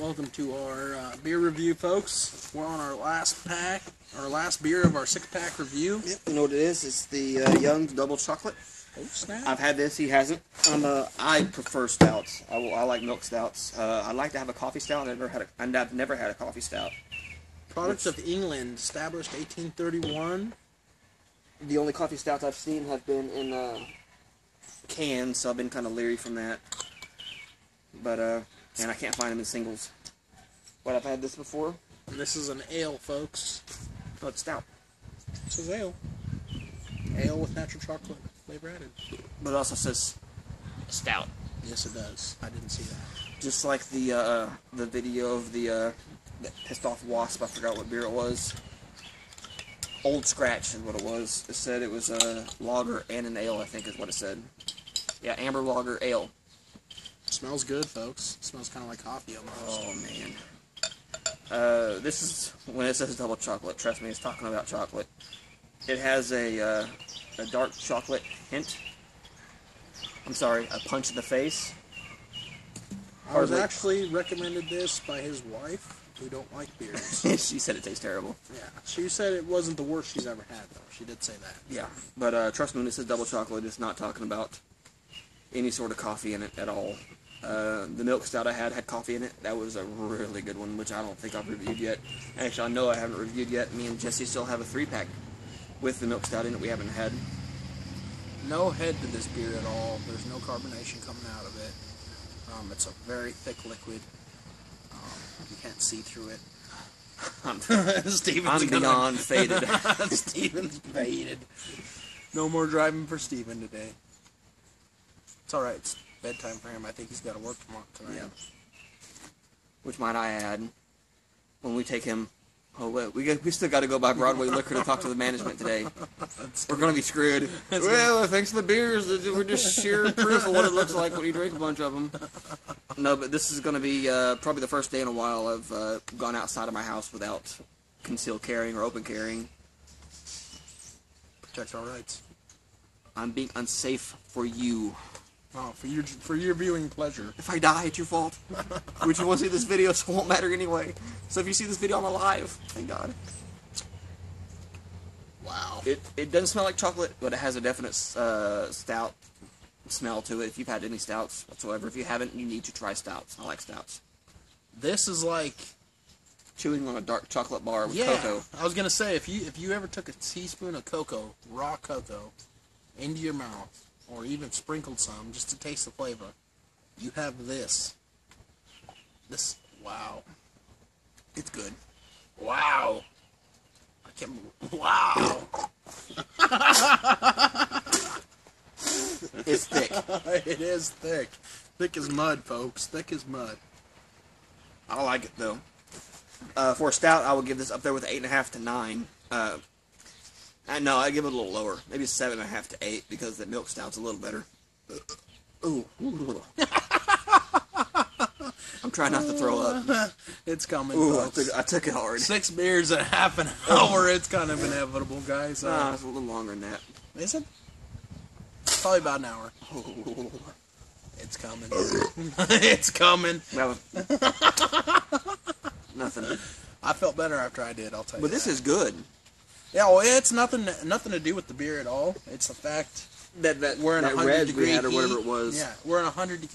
welcome to our uh, beer review, folks. We're on our last pack, our last beer of our six pack review. Yep, you know what it is? It's the uh, Young's Double Chocolate. Oh snap! I've had this. He hasn't. I'm uh, I prefer stouts. I, I like milk stouts. Uh, I like to have a coffee stout. I've never had a, and I've never had a coffee stout. Products of England, established 1831. The only coffee stouts I've seen have been in uh, cans, so I've been kind of leery from that. But uh, and I can't find them in singles. But I've had this before. And this is an ale, folks. Oh, it's stout. This is ale. Ale with natural chocolate flavor added. But it also says stout. Yes, it does. I didn't see that. Just like the uh, the video of the uh, that pissed off wasp. I forgot what beer it was. Old Scratch is what it was. It said it was a lager and an ale. I think is what it said. Yeah, amber lager ale. Smells good, folks. smells kind of like coffee almost. Oh man. Uh, this is when it says double chocolate. Trust me, it's talking about chocolate. It has a uh, a dark chocolate hint. I'm sorry, a punch in the face. I was hardly- actually recommended this by his wife, who don't like beers. she said it tastes terrible. yeah, she said it wasn't the worst she's ever had, though. She did say that. Yeah, but uh, trust me, when it says double chocolate, it's not talking about any sort of coffee in it at all. Uh, the milk stout I had had coffee in it. That was a really good one, which I don't think I've reviewed yet. Actually, I know I haven't reviewed yet. Me and Jesse still have a three pack with the milk stout in it. We haven't had. No head to this beer at all. There's no carbonation coming out of it. Um, it's a very thick liquid. Um, you can't see through it. I'm, Steven's I'm gonna- beyond faded. Steven's faded. No more driving for Steven today. It's alright. It's bedtime for him. I think he's got to work tomorrow tonight. Yeah. Which might I add, when we take him. Oh wait, we got, we still got to go by Broadway Liquor to talk to the management today. We're gonna be screwed. That's well, thanks to the beers, we're just sheer proof of what it looks like when you drink a bunch of them. No, but this is gonna be uh, probably the first day in a while I've uh, gone outside of my house without concealed carrying or open carrying. Protect our rights. I'm being unsafe for you. Oh, for your for your viewing pleasure. If I die, it's your fault. Which you won't see this video, so it won't matter anyway. So if you see this video, I'm alive. Thank God. Wow. It it doesn't smell like chocolate, but it has a definite uh, stout smell to it. If you've had any stouts whatsoever, if you haven't, you need to try stouts. I like stouts. This is like Chewing on a dark chocolate bar with yeah. cocoa. I was gonna say if you if you ever took a teaspoon of cocoa, raw cocoa, into your mouth, or even sprinkled some just to taste the flavor, you have this. This wow. It's good. Wow. I can't. Wow. It's thick. it is thick. Thick as mud, folks. Thick as mud. I like it though. Uh, for a stout, I would give this up there with eight and a half to nine. Uh, I know I give it a little lower, maybe seven and a half to eight because the milk stout's a little better. Ooh. I'm trying not to throw up. It's coming, Ooh, I took, I took it hard. Six beers in half an hour. It's kind of inevitable, guys. Nah, Uh, it's a little longer than that. is it? Probably about an hour. It's coming. it's coming. Nothing. I felt better after I did. I'll tell you. But this that. is good. Yeah. Well, it's nothing. Nothing to do with the beer at all. It's the fact That that we're in a hundred degree or whatever heat. it was. Yeah, we're in a hundred.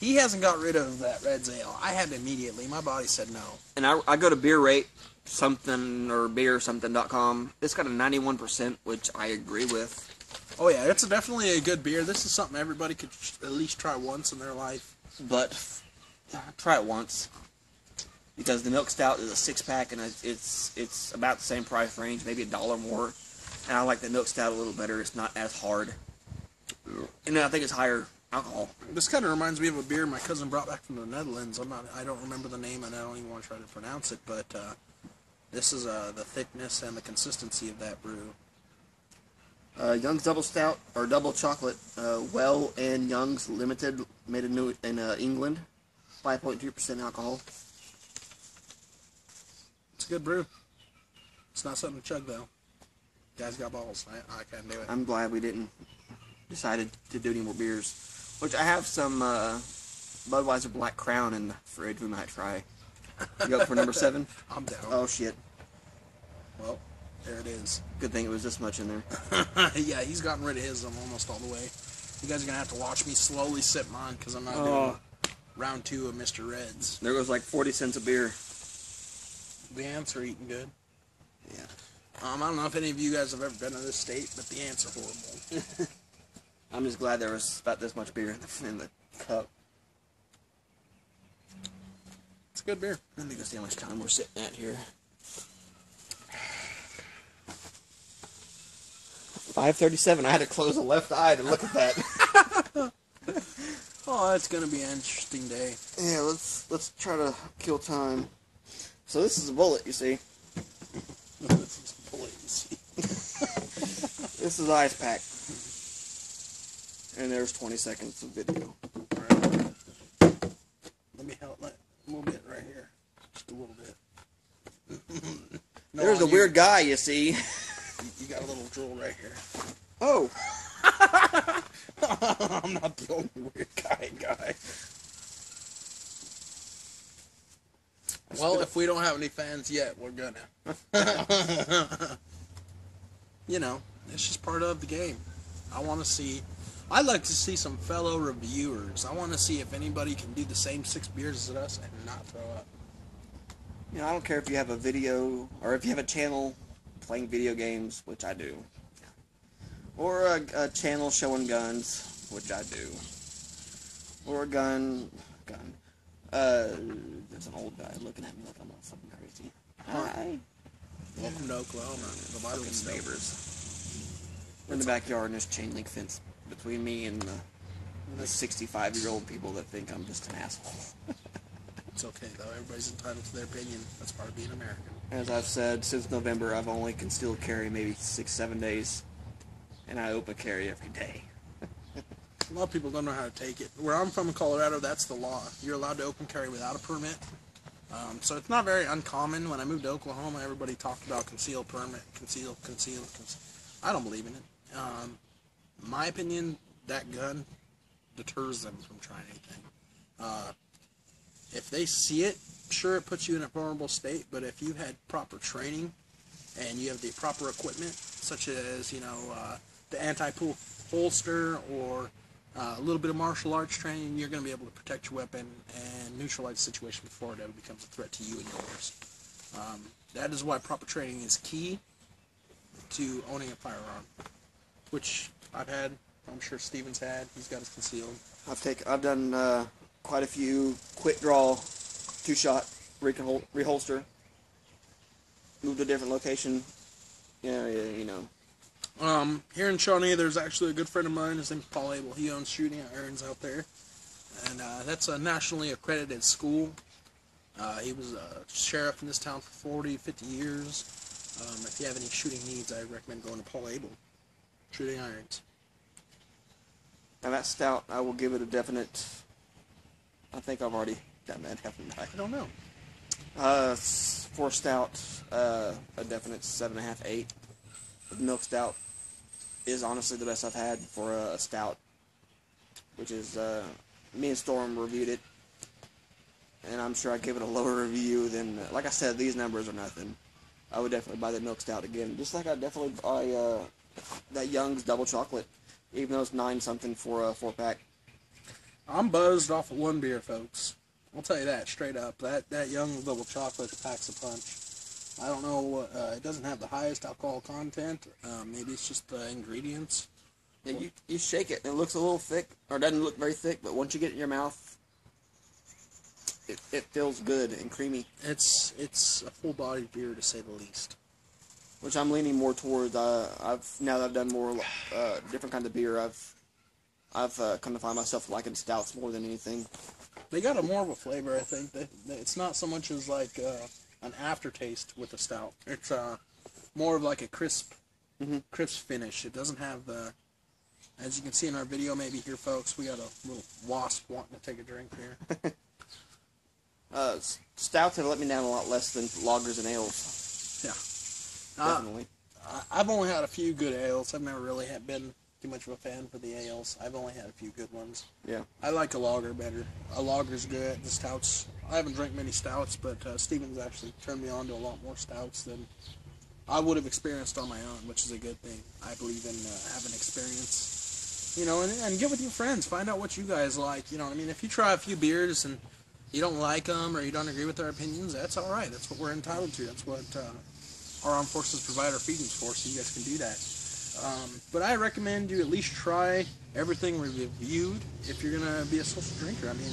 He hasn't got rid of that Reds ale. I had immediately. My body said no. And I, I go to beer rate something or beer something.com. It's got a 91%, which I agree with. Oh yeah, it's definitely a good beer. This is something everybody could at least try once in their life. But try it once. Because the milk stout is a six pack and it's it's, about the same price range, maybe a dollar more. And I like the milk stout a little better. It's not as hard. And I think it's higher alcohol. This kind of reminds me of a beer my cousin brought back from the Netherlands. I'm not. I don't remember the name, and I don't even want to try to pronounce it. But uh, this is uh, the thickness and the consistency of that brew. Uh, Young's Double Stout or Double Chocolate, uh, Wells and Young's Limited, made in New in uh, England, 5.3% alcohol. It's a good brew. It's not something to chug though. Guys got balls. I, I can't do it. I'm glad we didn't decided to do any more beers. Which I have some uh, Budweiser Black Crown in the fridge we might try. You up for number seven? I'm down. Oh shit! Well, there it is. Good thing it was this much in there. yeah, he's gotten rid of his almost all the way. You guys are gonna have to watch me slowly sip mine because I'm not Oh. doing round two of Mr. Reds. There goes like forty cents a beer. The ants are eating good. Yeah. Um, I don't know if any of you guys have ever been to this state, but the ants are horrible. I'm just glad there was about this much beer in the, in the cup. It's a good beer. Let me go see how much time we're sitting at here. Five thirty-seven. I had to close the left eye to look at that. Oh, it's gonna be an interesting day. yeah, let's let's try to kill time. So this is a bullet, you see. this is crazy. This is ice pack. And there's 20 seconds of video. Let me help. Let, a little bit right here, just a little bit. No, There's a you- weird guy, you see. You got a little drill right here. Oh, I'm not the only weird guy, guy. Well, if we don't have any fans yet, we're gonna. you know, it's just part of the game. I want to see. I'd like to see some fellow reviewers. I want to see if anybody can do the same six beers as us and not throw up. you know, I don't care if you have a video or if you have a channel playing video games, which I do, or a, a channel showing guns, which I do, or a gun, gun. Uh, there's an old guy looking at me like I'm not fucking crazy. Hi. Welcome to Oklahoma, the Market neighbors. We're in the backyard, and there's chain link fence between me and the, the 65 year old people that think I'm just an asshole. It's okay though. Everybody's entitled to their opinion. That's part of being American. As I've said, since November, I've only concealed carry maybe six, seven days, and I open carry every day. A lot of people don't know how to take it. Where I'm from in Colorado, that's the law. You're allowed to open carry without a permit. Um, so it's not very uncommon. When I moved to Oklahoma, everybody talked about concealed permit, concealed, concealed. concealed. I don't believe in it. Um, my opinion, that gun deters them from trying anything. Uh, if they see it, sure, it puts you in a vulnerable state. But if you had proper training and you have the proper equipment, such as you know uh, the anti-pull holster or uh, a little bit of martial arts training, you're going to be able to protect your weapon and neutralize the situation before it ever becomes a threat to you and yours. Um, that is why proper training is key to owning a firearm, which I've had. I'm sure Steven's had. He's got his concealed. I've taken, I've done uh, quite a few quick draw, two shot reholster. Moved to a different location. Yeah, you know. Um, here in Shawnee, there's actually a good friend of mine. His name's Paul Abel. He owns shooting irons out there, and uh, that's a nationally accredited school. Uh, he was a sheriff in this town for 40, 50 years. Um, if you have any shooting needs, I recommend going to Paul Abel. Shooting irons. Now that stout, I will give it a definite. I think I've already done that, haven't I? I don't know. Uh, for stout, uh, a definite seven and a half, eight. The milk stout is honestly the best I've had for a, a stout, which is uh, me and Storm reviewed it, and I'm sure I give it a lower review than. like I said, these numbers are nothing. I would definitely buy the milk stout again, just like I definitely buy uh, that Young's double chocolate, even though it's nine something for a four pack. I'm buzzed off of one beer, folks. I'll tell you that straight up. That that young double chocolate packs a punch. I don't know. Uh, it doesn't have the highest alcohol content. Um, maybe it's just the ingredients. Yeah, you, you shake it, and it looks a little thick, or doesn't look very thick, but once you get it in your mouth, it, it feels good and creamy, It's it's a full bodied beer to say the least. which I'm leaning more towards. Uh, I've now that I've done more uh, different kinds of beer, I've I've uh, come to find myself liking stouts more than anything. They got a more of a flavor, I think. They, they, it's not so much as like uh, an aftertaste with a stout. It's uh, more of like a crisp, Mhm. crisp finish. It doesn't have the, as you can see in our video, maybe here, folks. We got a little wasp wanting to take a drink here. Uh, stouts have let me down a lot less than lagers and ales, yeah. Uh, definitely. I- I've only had a few good ales. I've never really had been too much of a fan for the ales. I've only had a few good ones. Yeah. I like a lager better. A lager's good. The stouts. I haven't drank many stouts, but uh, Steven's actually turned me on to a lot more stouts than I would have experienced on my own, which is a good thing. I believe in uh, having experience. You know, and, and get with your friends. Find out what you guys like. You know what I mean? If you try a few beers and you don't like them or you don't agree with their opinions, that's all right. That's what we're entitled to. That's what uh, our armed forces provide our feedings for, so you guys can do that. Um, but I recommend you at least try everything reviewed if you're gonna be a social drinker. I mean,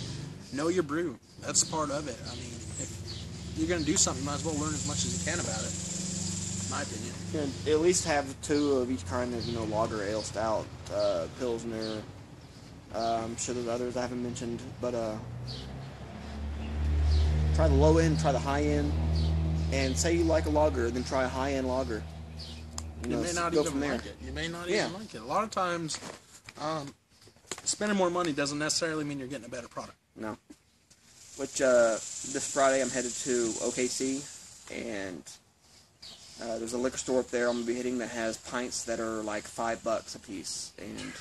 know your brew. That's part of it. I mean, if you're gonna do something, you might as well learn as much as you can about it. My opinion. And at least have two of each kind of, you know, lager, ale, stout, uh, pilsner. Uh, I'm sure there's others I haven't mentioned, but uh, try the low end, try the high end, and say you like a lager, then try a high end lager. You, may not go even like it. You may not Yeah. even like it. A lot of times, um, spending more money doesn't necessarily mean you're getting a better product. No. Which uh, this Friday I'm headed to OKC, and uh, there's a liquor store up there I'm gonna be hitting that has pints that are like five bucks a piece, and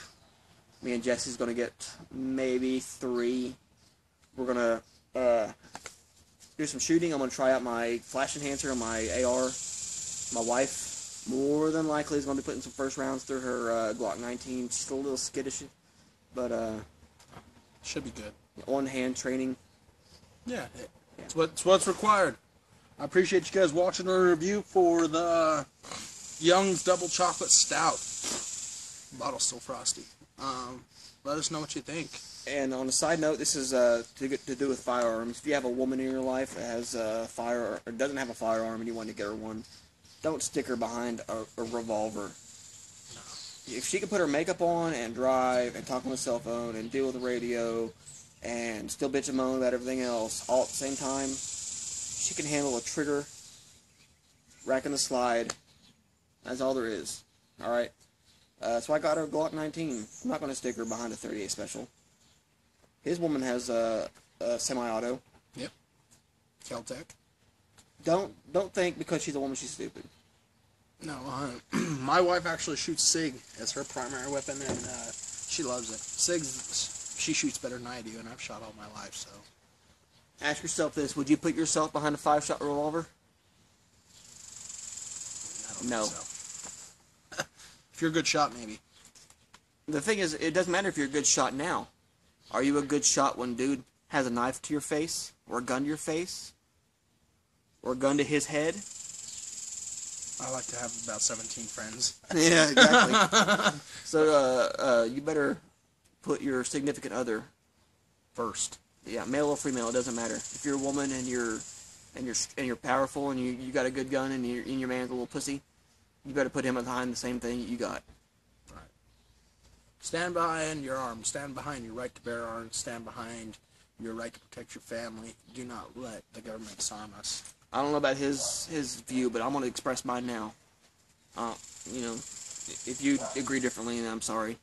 me and Jesse's gonna get maybe three. We're gonna uh, do some shooting. I'm gonna try out my flash enhancer on my AR. My wife, more than likely, is gonna be putting some first rounds through her uh, Glock 19. She's a little skittish, but uh, Should be good. on hand training. Yeah, it- it's, what, it's what's required. I appreciate you guys watching our review for the Young's Double Chocolate Stout. Bottle's still frosty. Um, let us know what you think. And on a side note, this is uh, to, get, to do with firearms. If you have a woman in your life that has a fire or doesn't have a firearm and you want to get her one, don't stick her behind a, a revolver. If she can put her makeup on and drive and talk on the cell phone and deal with the radio and still bitch and moan about everything else all at the same time, she can handle a trigger, rack and the slide. That's all there is. All right. Uh, so I got her a Glock 19. I'm not going to stick her behind a 38 special. His woman has a, a semi-auto. Yep. Kel-Tec. Don't don't think because she's a woman she's stupid. No, uh, my wife actually shoots SIG as her primary weapon, and uh, she loves it. SIG, she shoots better than I do, and I've shot all my life, so. Ask yourself this: Would you put yourself behind a five-shot revolver? I don't No. So. if you're a good shot, maybe. The thing is, it doesn't matter if you're a good shot now. Are you a good shot when dude has a knife to your face, or a gun to your face, or a gun to his head? I like to have about 17 friends. Yeah, exactly. so uh, uh, you better put your significant other First. yeah, male or female, it doesn't matter. If you're a woman and you're and you're and you're powerful and you you got a good gun and your and your man's a little pussy, you better put him behind the same thing you got. Right. Stand behind your arms. Stand behind your right to bear arms. Stand behind your right to protect your family. Do not let the government disarm us. I don't know about his his view, but I'm gonna express mine now. Uh, you know, if you agree differently, then I'm sorry.